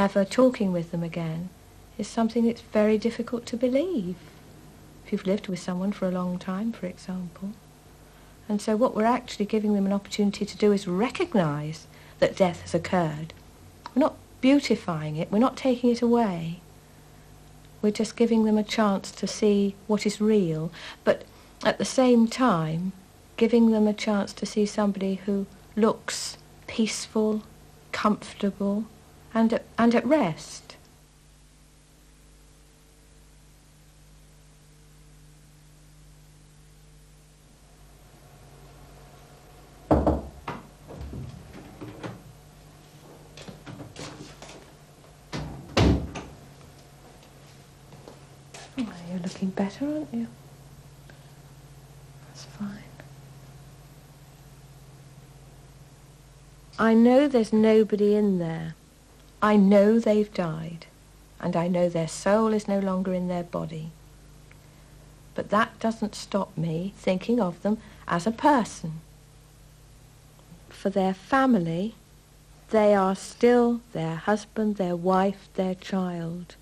never talking with them again is something that's very difficult to believe. If you've lived with someone for a long time, for example. And so what we're actually giving them an opportunity to do is recognise that death has occurred. We're not beautifying it, we're not taking it away. We're just giving them a chance to see what is real, but at the same time, giving them a chance to see somebody who looks peaceful, comfortable, and at, and at rest. Oh, you're looking better, aren't you? That's fine. I know there's nobody in there. I know they've died, and I know their soul is no longer in their body. But that doesn't stop me thinking of them as a person. For their family, they are still their husband, their wife, their child.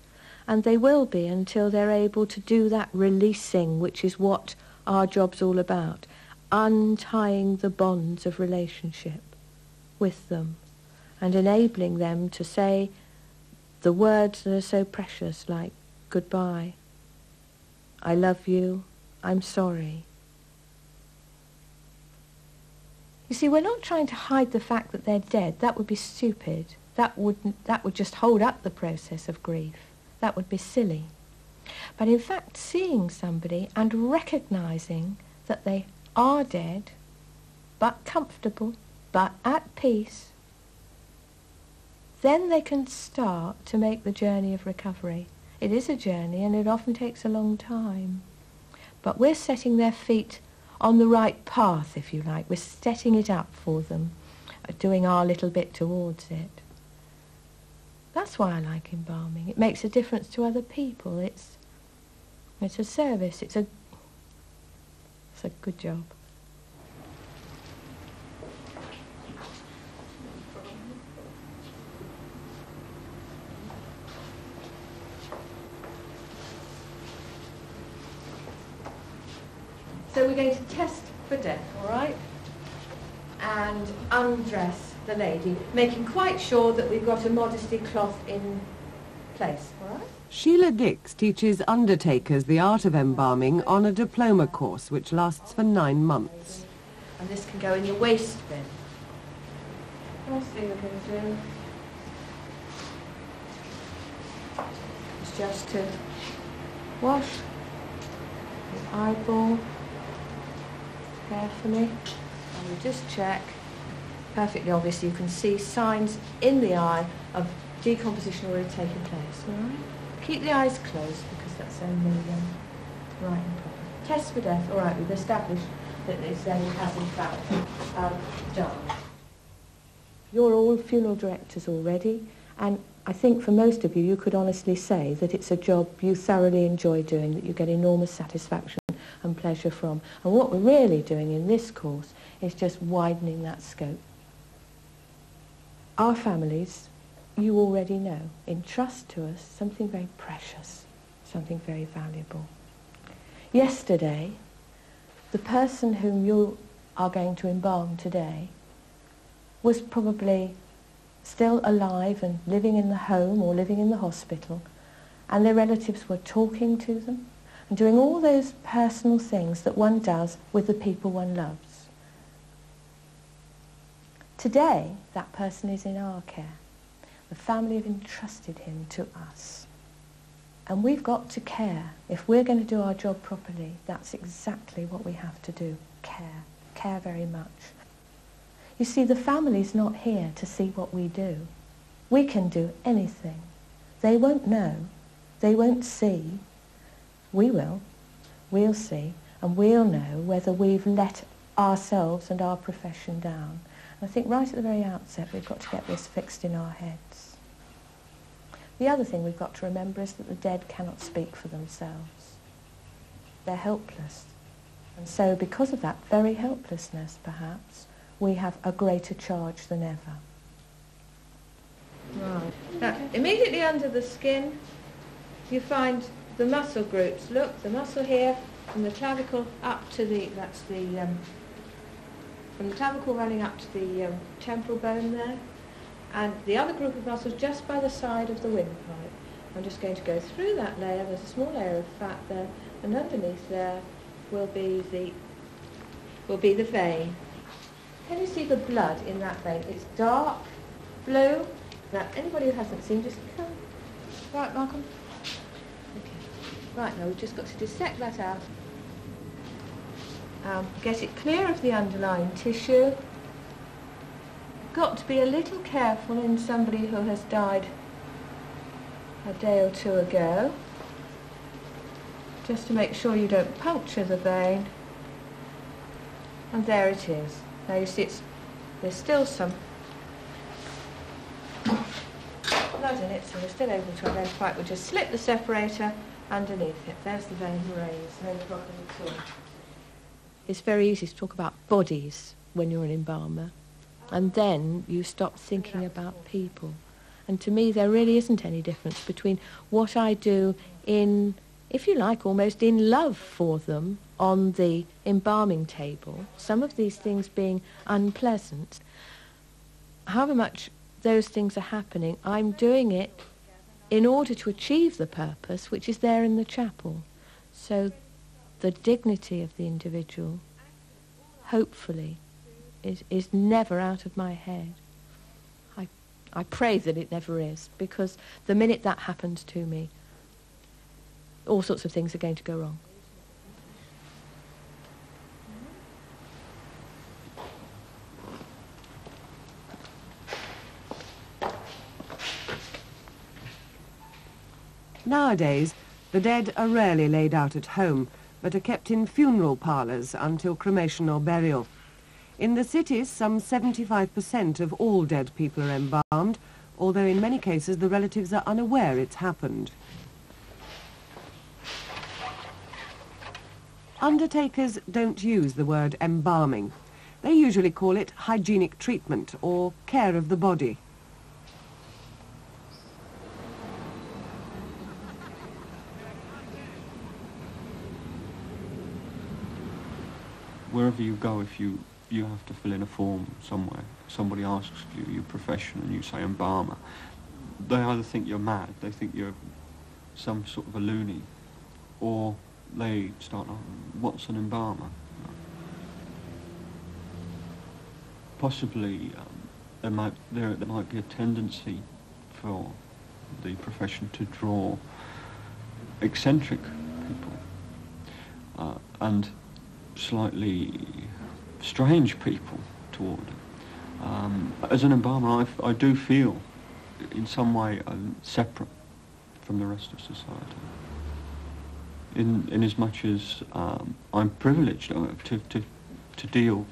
And they will be until they're able to do that releasing, which is what our job's all about. Untying the bonds of relationship with them and enabling them to say the words that are so precious like goodbye, I love you, I'm sorry. You see, we're not trying to hide the fact that they're dead. That would be stupid. That would, that would just hold up the process of grief. That would be silly. But in fact, seeing somebody and recognizing that they are dead, but comfortable, but at peace, then they can start to make the journey of recovery. It is a journey and it often takes a long time. But we're setting their feet on the right path, if you like. We're setting it up for them, uh, doing our little bit towards it. That's why I like embalming. It makes a difference to other people. It's, it's a service. It's a, it's a good job. So we're going to test for death, all right? And undress the lady, making quite sure that we've got a modesty cloth in place, all right? Sheila Dix teaches undertakers the art of embalming on a diploma course which lasts for nine months. And this can go in your waste bin. First thing we're going to do is just to wash the eyeball carefully and we just check perfectly obvious. You can see signs in the eye of decomposition already taking place. All right. Keep the eyes closed because that's only um, right and proper. Test for death. All right we've established that this then has in fact um, done. You're all funeral directors already and I think for most of you you could honestly say that it's a job you thoroughly enjoy doing that you get enormous satisfaction and pleasure from. And what we're really doing in this course is just widening that scope. Our families, you already know, entrust to us something very precious, something very valuable. Yesterday, the person whom you are going to embalm today was probably still alive and living in the home or living in the hospital, and their relatives were talking to them, and doing all those personal things that one does with the people one loves. Today, that person is in our care. The family have entrusted him to us. And we've got to care. If we're going to do our job properly, that's exactly what we have to do. Care. Care very much. You see, the family's not here to see what we do. We can do anything. They won't know. They won't see. We will. We'll see. And we'll know whether we've let ourselves and our profession down. I think right at the very outset we've got to get this fixed in our heads. The other thing we've got to remember is that the dead cannot speak for themselves. They're helpless. And so because of that very helplessness, perhaps, we have a greater charge than ever. Right. Now, immediately under the skin, you find the muscle groups. Look, the muscle here, from the clavicle up to the, that's the, um, from the clavicle running up to the um, temporal bone there, and the other group of muscles just by the side of the windpipe. I'm just going to go through that layer. There's a small layer of fat there, and underneath there will be the will be the vein. Can you see the blood in that vein? It's dark blue. Now, anybody who hasn't seen, just come. Right, Malcolm. Okay. Right, now we've just got to dissect that out. Um, get it clear of the underlying tissue. Got to be a little careful in somebody who has died a day or two ago, just to make sure you don't puncture the vein. And there it is. Now you see it's, there's still some blood in it, so we're still able to identify it. We'll just slip the separator underneath it. There's the vein raised, no problem at all. It's very easy to talk about bodies when you're an embalmer, and then you stop thinking about people. And to me, there really isn't any difference between what I do in, if you like, almost in love for them on the embalming table, some of these things being unpleasant. However much those things are happening, I'm doing it in order to achieve the purpose which is there in the chapel. So the dignity of the individual, hopefully, is, is never out of my head. I, I pray that it never is, because the minute that happens to me, all sorts of things are going to go wrong. Nowadays, the dead are rarely laid out at home, but are kept in funeral parlours until cremation or burial. In the cities, some 75% of all dead people are embalmed, although in many cases the relatives are unaware it's happened. Undertakers don't use the word embalming. They usually call it hygienic treatment or care of the body. Wherever you go, if you you have to fill in a form somewhere, somebody asks you your profession and you say embalmer, they either think you're mad, they think you're some sort of a loony, or they start, oh, what's an embalmer? Possibly um, there might there there might be a tendency for the profession to draw eccentric people, uh, and slightly strange people toward. Um, as an embalmer, I, I, do feel in some way uh, separate from the rest of society. In, in as much as um, I'm privileged uh, to, to, to deal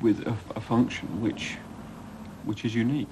with a, a function which, which is unique.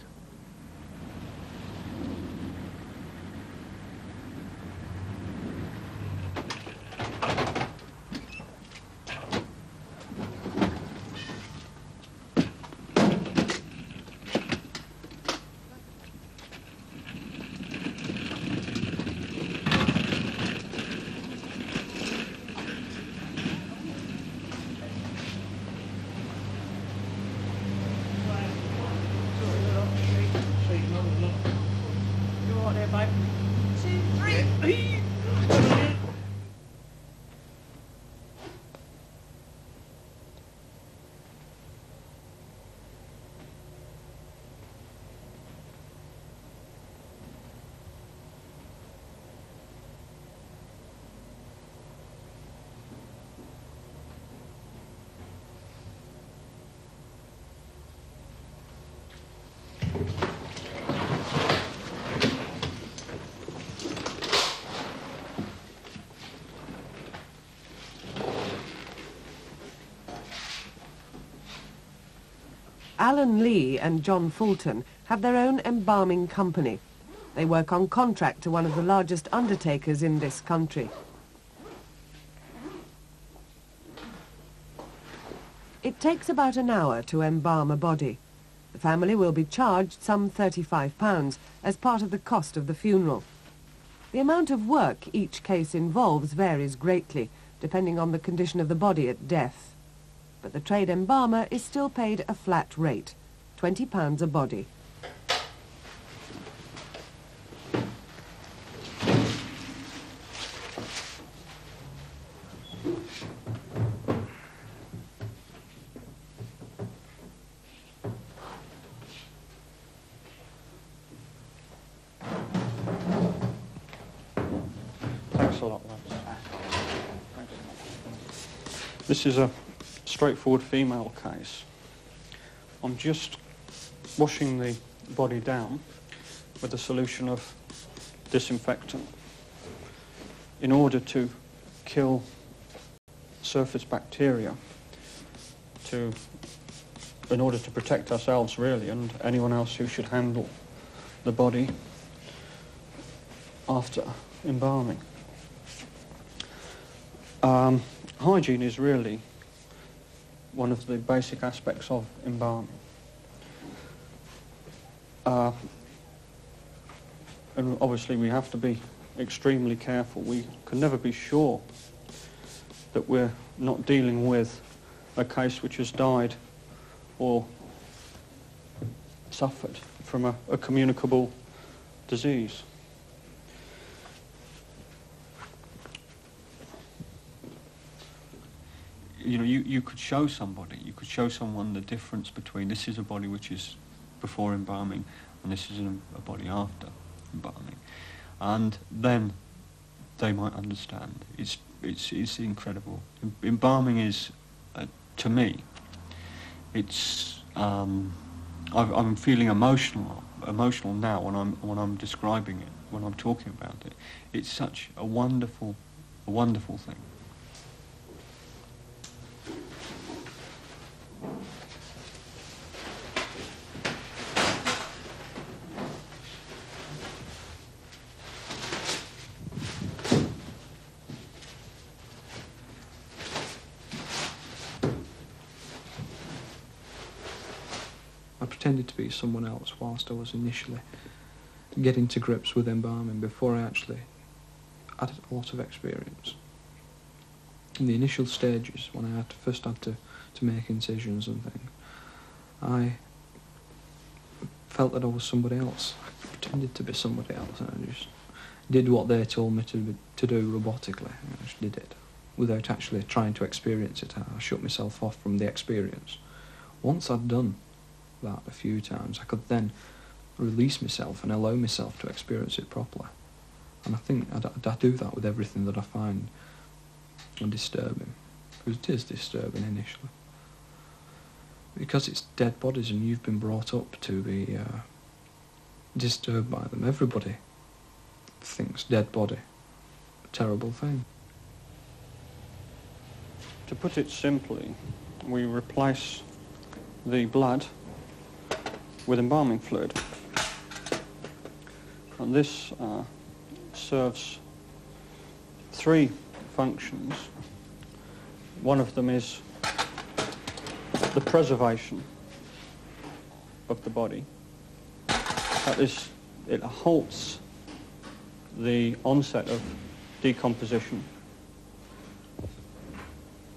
Alan Lee and John Fulton have their own embalming company. They work on contract to one of the largest undertakers in this country. It takes about an hour to embalm a body. The family will be charged some £35 as part of the cost of the funeral. The amount of work each case involves varies greatly, depending on the condition of the body at death. But the trade embalmer is still paid a flat rate, £20 a body. This is a straightforward female case. I'm just washing the body down with a solution of disinfectant in order to kill surface bacteria to in order to protect ourselves really and anyone else who should handle the body after embalming. Um, hygiene is really one of the basic aspects of embalming. Uh, and obviously we have to be extremely careful. We can never be sure that we're not dealing with a case which has died or suffered from a, a communicable disease. You know, you, you could show somebody, you could show someone the difference between this is a body which is before embalming and this is a, body after embalming. And then they might understand. It's, it's, it's incredible. Embalming is, uh, to me, it's, um, I've, I'm feeling emotional, emotional now when I'm, when I'm describing it, when I'm talking about it. It's such a wonderful, a wonderful thing. Pretended to be someone else whilst I was initially getting to grips with embalming before I actually had a lot of experience. In the initial stages, when I had to, first had to, to make incisions and things, I felt that I was somebody else. I pretended to be somebody else and I just did what they told me to, to do robotically. I just did it without actually trying to experience it. I shut myself off from the experience. Once I'd done that a few times, I could then release myself and allow myself to experience it properly. And I think I, I do that with everything that I find disturbing. Because it is disturbing initially. Because it's dead bodies and you've been brought up to be uh, disturbed by them. Everybody thinks dead body a terrible thing. To put it simply, we replace the blood with embalming fluid. And this uh, serves three functions. One of them is the preservation of the body. That is, it halts the onset of decomposition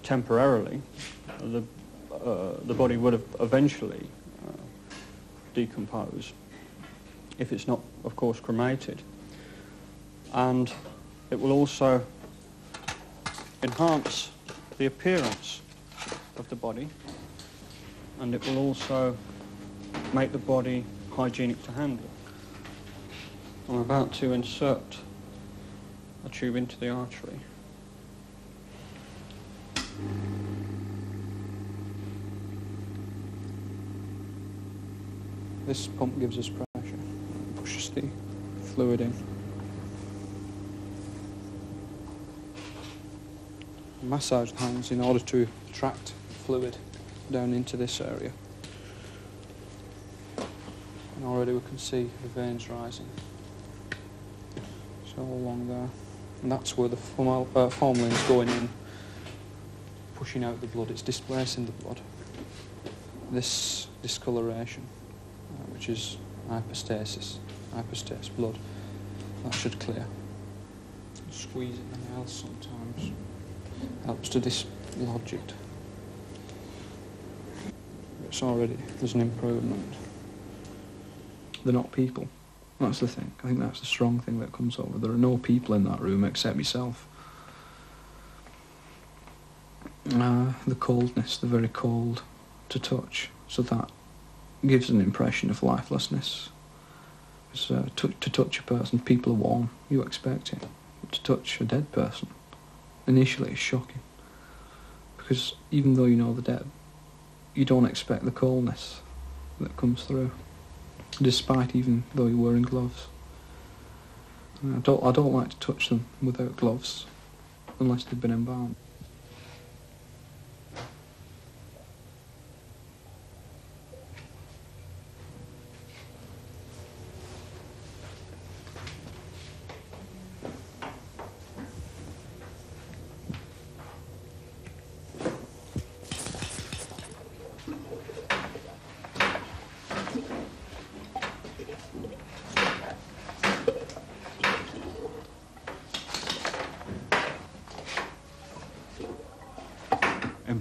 temporarily. The, uh, the body would have eventually decompose if it's not, of course, cremated. And it will also enhance the appearance of the body and it will also make the body hygienic to handle. I'm about to insert a tube into the artery. This pump gives us pressure, pushes the fluid in. Massage the hands in order to attract fluid down into this area. And already we can see the veins rising. So along there. And that's where the formal, uh, formaline's going in, pushing out the blood. It's displacing the blood. This discoloration which is hypostasis, hypostasis blood. That should clear. Squeeze it the nails sometimes helps to dislodge it. It's already, there's an improvement. They're not people. That's the thing. I think that's the strong thing that comes over. There are no people in that room except myself. Uh, the coldness, the very cold to touch. So that gives an impression of lifelessness. Uh, to, to touch a person, people are warm, you expect it. But to touch a dead person, initially it's shocking. Because even though you know the dead, you don't expect the coldness that comes through, despite even though you're wearing gloves. I don't, I don't like to touch them without gloves, unless they've been embalmed.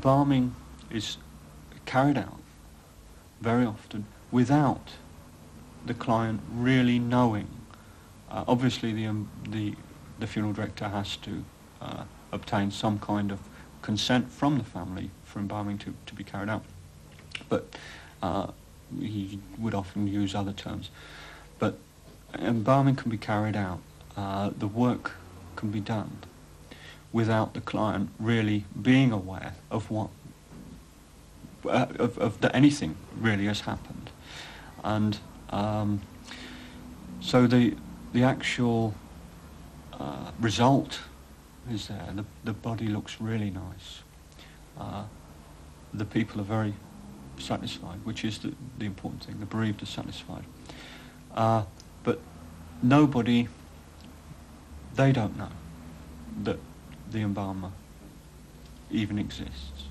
embalming is carried out very often without the client really knowing. Uh, obviously, the, um, the, the funeral director has to uh, obtain some kind of consent from the family for embalming to, to be carried out. But uh, he would often use other terms. But embalming can be carried out. Uh, the work can be done without the client really being aware of what uh, of, of that anything really has happened and um, so the the actual uh, result is there the, the body looks really nice uh, the people are very satisfied which is the, the important thing the bereaved are satisfied uh, but nobody they don't know that the embalmer even exists.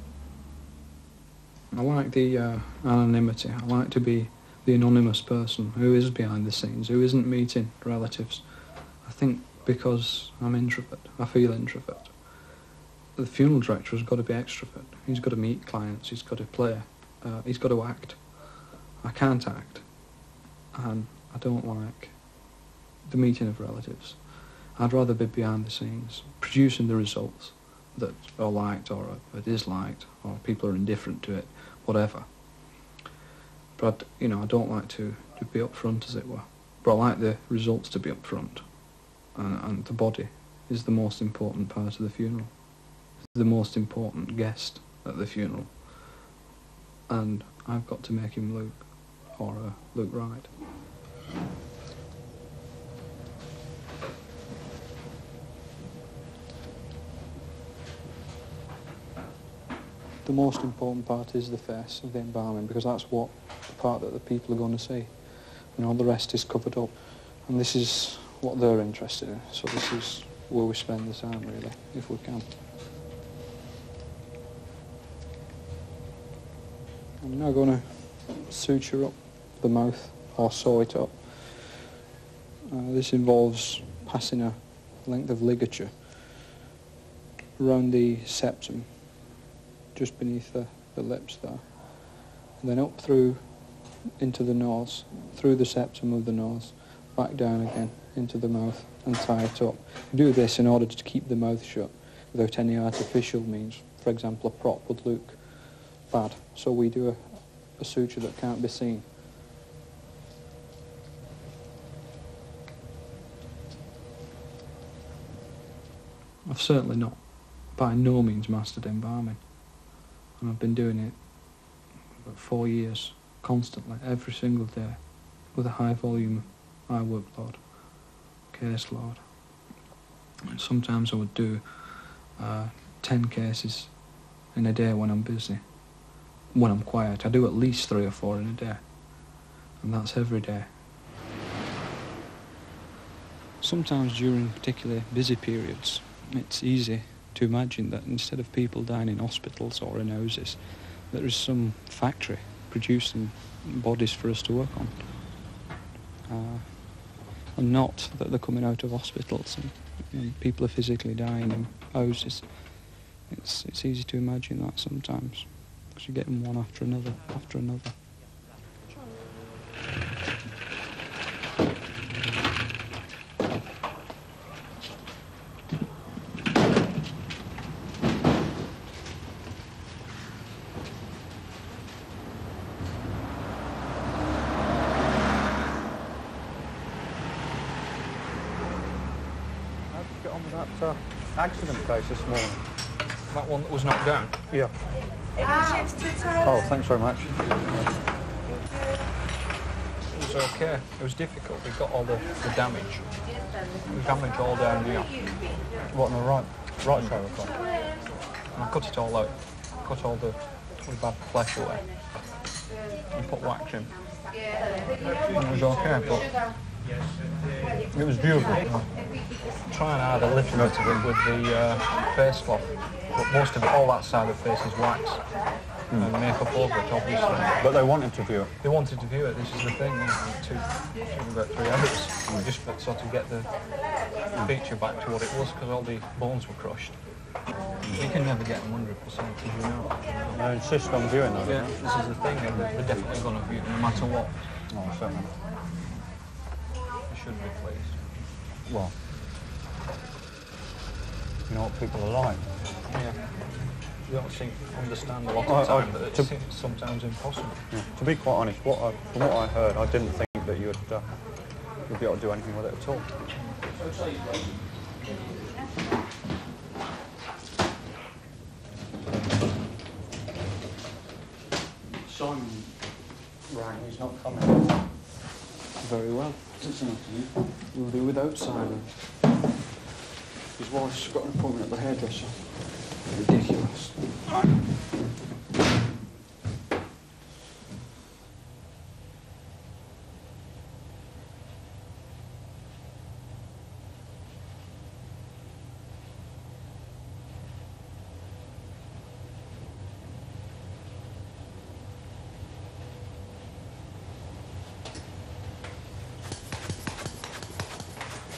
I like the uh, anonymity. I like to be the anonymous person who is behind the scenes, who isn't meeting relatives. I think because I'm introvert, I feel introvert. The funeral director has got to be extrovert. He's got to meet clients. He's got to play. Uh, he's got to act. I can't act, and I don't like the meeting of relatives. I'd rather be behind the scenes, producing the results that are liked or are disliked, or people are indifferent to it, whatever. But, you know, I don't like to, to be upfront, as it were. But I like the results to be upfront. And, and the body is the most important part of the funeral. It's the most important guest at the funeral. And I've got to make him look, or uh, look right. the most important part is the face of the embalming because that's what the part that the people are going to see. You know, the rest is covered up. And this is what they're interested in. So this is where we spend the time, really, if we can. I'm now going to suture up the mouth or sew it up. Uh, this involves passing a length of ligature around the septum just beneath the, the lips there. And then up through into the nose, through the septum of the nose, back down again into the mouth and tie it up. Do this in order to keep the mouth shut without any artificial means. For example, a prop would look bad. So we do a, a suture that can't be seen. I've certainly not, by no means, mastered embalming. And I've been doing it for four years, constantly, every single day, with a high volume eye workload, case load. And sometimes I would do uh, 10 cases in a day when I'm busy. When I'm quiet, I do at least three or four in a day. And that's every day. Sometimes during particularly busy periods, it's easy to imagine that instead of people dying in hospitals or in houses, there is some factory producing bodies for us to work on. Uh, and not that they're coming out of hospitals and, and people are physically dying in houses. It's, it's easy to imagine that sometimes because you're getting one after another, after another. How did you get on with that uh, accident case this morning? That one that was knocked down? Yeah. Ah. Oh, thanks very much. It was okay. It was difficult. We got all the, the damage. The damage all down here. What, on the right, right side of the car? And I cut it all out. Cut all the, all the bad flesh away. And put wax in. And it was okay, but it was Try and add a little bit of it with the uh, face cloth. But most of it, all that side of the face is wax. Hmm. And makeup over it, obviously. But they wanted to view it. They wanted to view it. This is the thing. You know, two, two, about three hours, hmm. just to sort of get the hmm. feature back to what it was, because all the bones were crushed. You can never get them 100 percent, you know. They insist on viewing that. Yeah, this is the thing, and they're definitely going to view it, no matter what. Oh, certainly. They should be pleased. Well, you know what people are like. Yeah. You don't seem to understand a lot of I- time, but it's to- sometimes impossible. Yeah. To be quite honest, what I, from what I heard, I didn't think that you'd, uh, you'd be able to do anything with it at all. Simon rang, he's not coming. Very well. We'll do without Simon. His wife's got an appointment at the hairdresser. Ridiculous.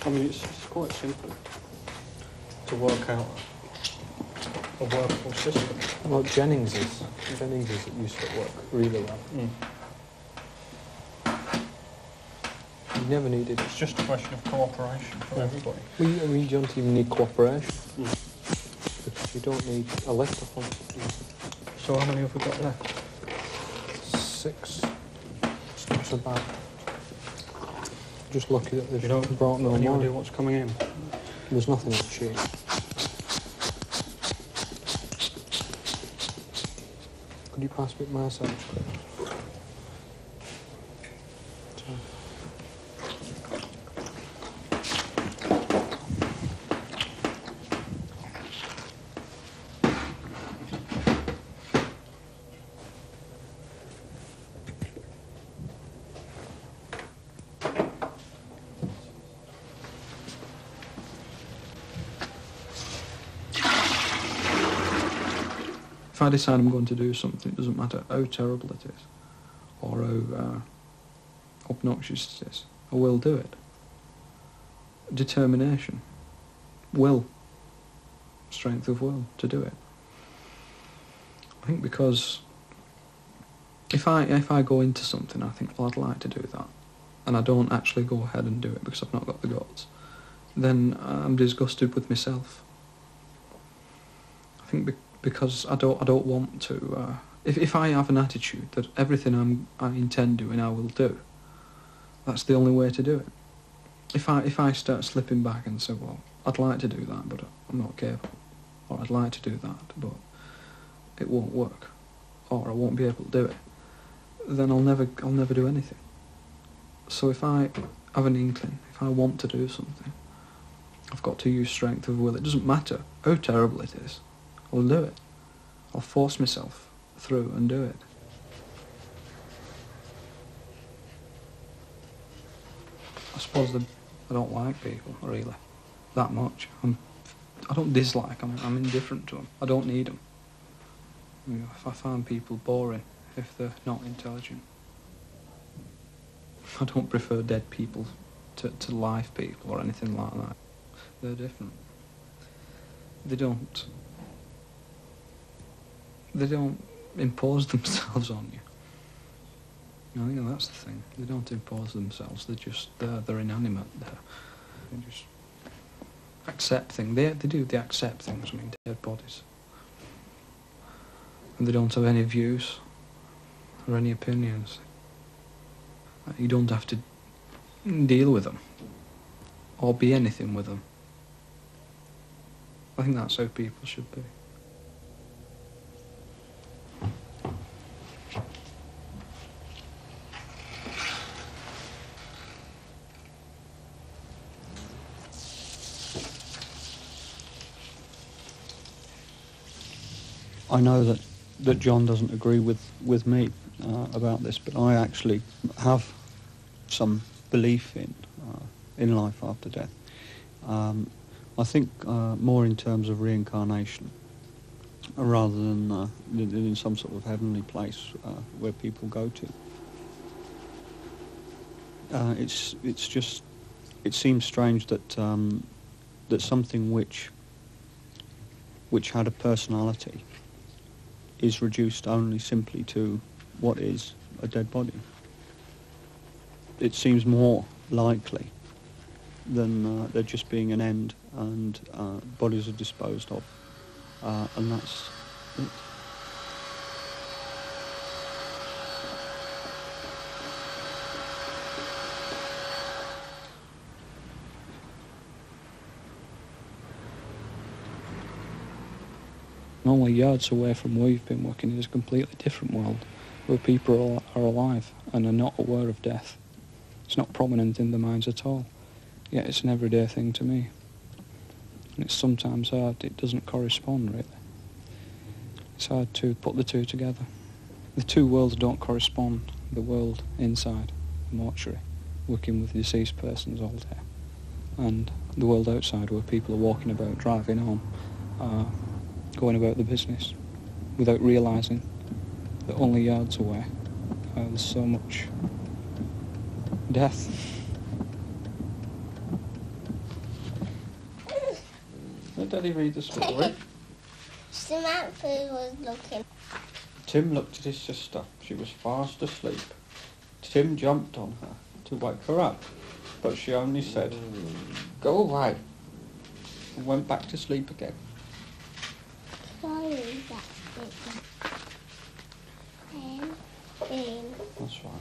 I mean, it's, it's quite simple to work out a workable system. Well, Jennings is. Jennings is used to work really well. Mm. You never needed. It's just a question of cooperation from everybody. We, we don't even need cooperation. Mm. Because you don't need a lift up on So how many have we got left? six. It's not so bad. Just lucky that they've You don't brought no Any more. idea what's coming in? There's nothing the sheet. Could you pass me my sandwich? I decide I'm going to do something, it doesn't matter how terrible it is or how uh, obnoxious it is, I will do it. Determination, will, strength of will to do it. I think because if I if I go into something, I think, well, I'd like to do that, and I don't actually go ahead and do it because I've not got the guts, then I'm disgusted with myself. I think because I don't I don't want to. Uh, if if I have an attitude that everything I'm I intend doing I will do, that's the only way to do it. If I if I start slipping back and say, well, I'd like to do that, but I'm not capable, or I'd like to do that, but it won't work, or I won't be able to do it, then I'll never I'll never do anything. So if I have an inkling, if I want to do something, I've got to use strength of will. It doesn't matter how terrible it is. I'll do it. I'll force myself through and do it. I suppose that I don't like people really that much. I'm, I don't dislike them. I'm indifferent to them. I don't need them. You know, if I find people boring, if they're not intelligent. I don't prefer dead people to, to live people or anything like that. They're different. They don't. They don't impose themselves on you. I think that's the thing. They don't impose themselves. They're just they're, they're inanimate. They're, they just accept things. They they do. They accept things. I mean, dead bodies. And they don't have any views or any opinions. You don't have to deal with them or be anything with them. I think that's how people should be. I know that, that John doesn't agree with, with me uh, about this, but I actually have some belief in, uh, in life after death. Um, I think uh, more in terms of reincarnation rather than uh, in, in some sort of heavenly place uh, where people go to. Uh, it's, it's just, it seems strange that, um, that something which, which had a personality is reduced only simply to what is a dead body. It seems more likely than uh, there just being an end and uh, bodies are disposed of. Uh, and that's it. Yards away from where you've been working is a completely different world where people are, alive and are not aware of death. It's not prominent in their minds at all, yet it's an everyday thing to me. And it's sometimes hard, it doesn't correspond really. It's hard to put the two together. The two worlds don't correspond. The world inside the mortuary, working with deceased persons all day, and the world outside where people are walking about, driving home, uh, going about the business without realising that only yards away uh, there's so much death. Let Daddy read the story. Samantha was looking. Tim looked at his sister. She was fast asleep. Tim jumped on her to wake her up, but she only said, Go away, and went back to sleep again. Sorry, that's it. And. That's right.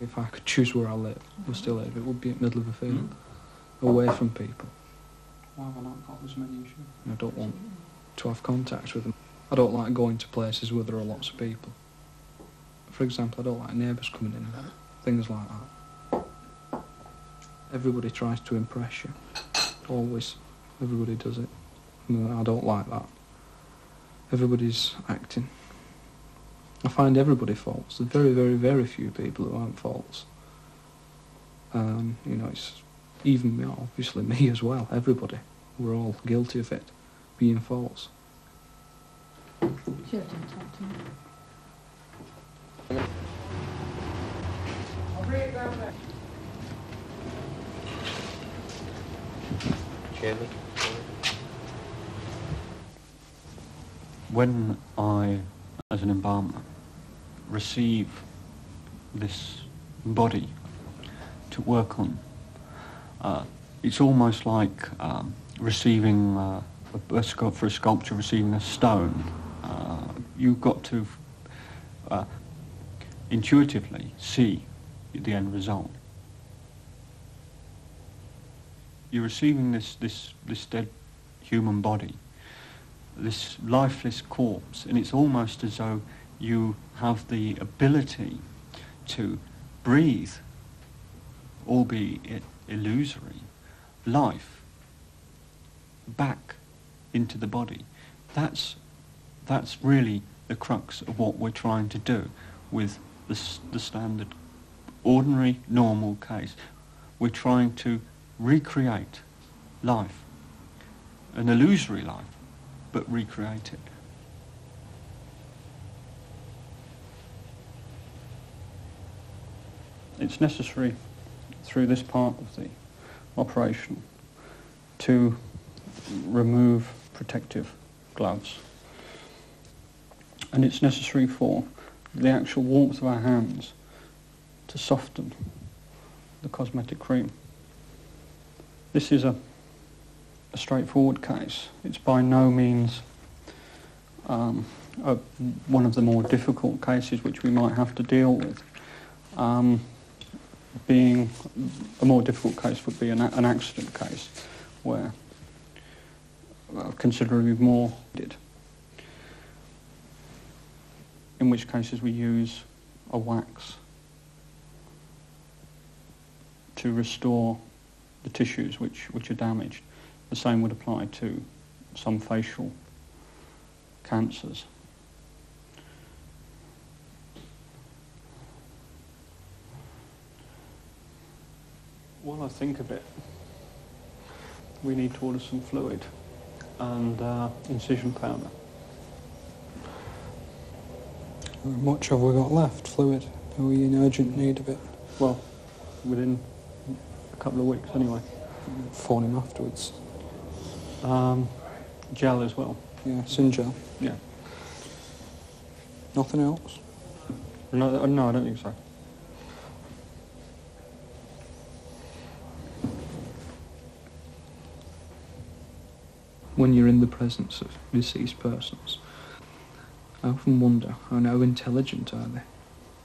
If I could choose where I live, or still live, it would be in the middle of a field, mm-hmm. away from people. Why have I not got as many as you? I don't want to have contact with them. I don't like going to places where there are lots of people. For example, I don't like neighbours coming in and out, things like that. Everybody tries to impress you. Always. Everybody does it. I don't like that. Everybody's acting. I find everybody false. There's very, very, very few people who aren't false. Um, you know, it's even me, obviously me as well. Everybody. We're all guilty of it, being false. Sure, don't talk to me. Chairman? When I, as an embalmer, receive this body to work on, uh, it's almost like um, receiving uh, a, for a sculpture receiving a stone. Uh, you've got to uh, intuitively see the end result. You're receiving this, this, this dead human body, this lifeless corpse, and it's almost as though you have the ability to breathe, albeit illusory, life back into the body. That's, that's really the crux of what we're trying to do with the, the standard, ordinary, normal case. We're trying to recreate life, an illusory life, but recreate it. It's necessary through this part of the operation to remove protective gloves. And it's necessary for the actual warmth of our hands to soften the cosmetic cream. This is a, a straightforward case. It's by no means um, a, one of the more difficult cases which we might have to deal with. Um, being a more difficult case would be an, an accident case where uh, considerably more did. In which cases we use a wax to restore the tissues which, which are damaged. The same would apply to some facial cancers. While I think of it, we need to order some fluid and uh, incision powder. How much have we got left? Fluid? Are we in urgent need of it? Well, within a couple of weeks anyway. Phone him afterwards. Um, gel as well. Yeah, Syngel. Yeah. Nothing else? No, uh, no, I don't think so. When you're in the presence of deceased persons, I often wonder how, how intelligent are they?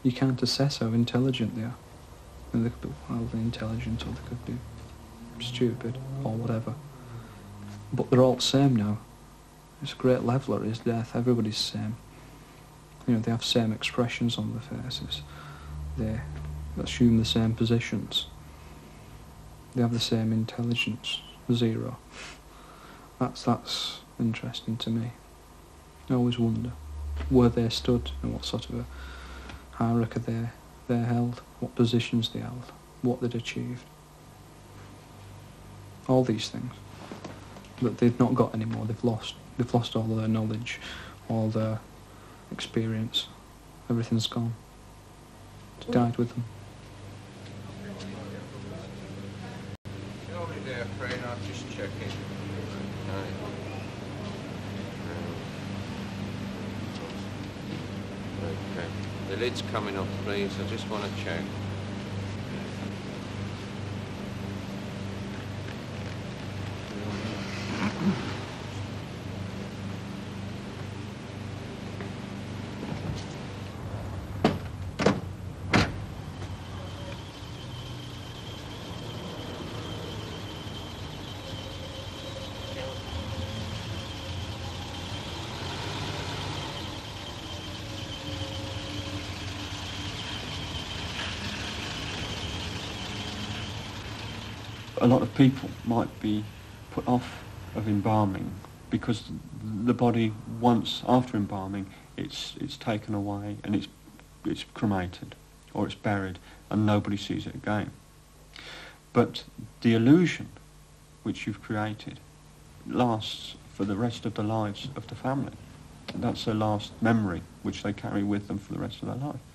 You can't assess how intelligent they are. And they could be wildly intelligent or they could be stupid or whatever. But they're all the same now. It's a great leveler, is death. Everybody's same. You know, they have same expressions on their faces. They assume the same positions. They have the same intelligence. Zero. That's that's interesting to me. I always wonder where they stood and what sort of a hierarchy they they held, what positions they held, what they'd achieved. All these things that they've not got anymore. They've lost. They've lost all their knowledge, all their experience. Everything's gone. It's hmm. died with them. Only there, Fred. I'm just checking. Right. Okay. The lid's coming up, please. I just want to check. A lot of people might be put off of embalming because the body once after embalming it's it's taken away and it's it's cremated or it's buried and nobody sees it again. But the illusion which you've created lasts for the rest of the lives of the family. That's their last memory which they carry with them for the rest of their life.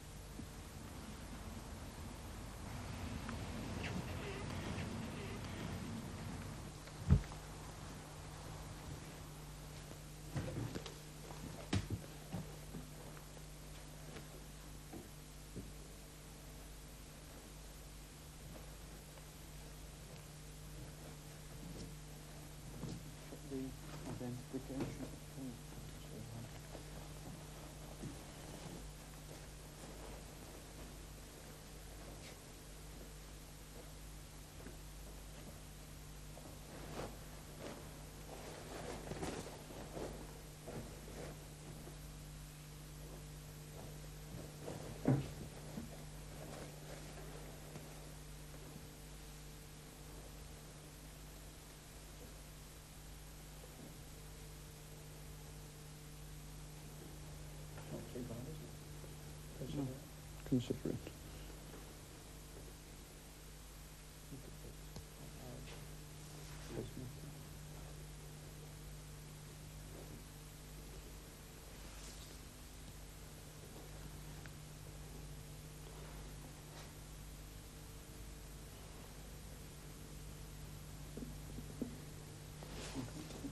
Consider it.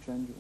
Change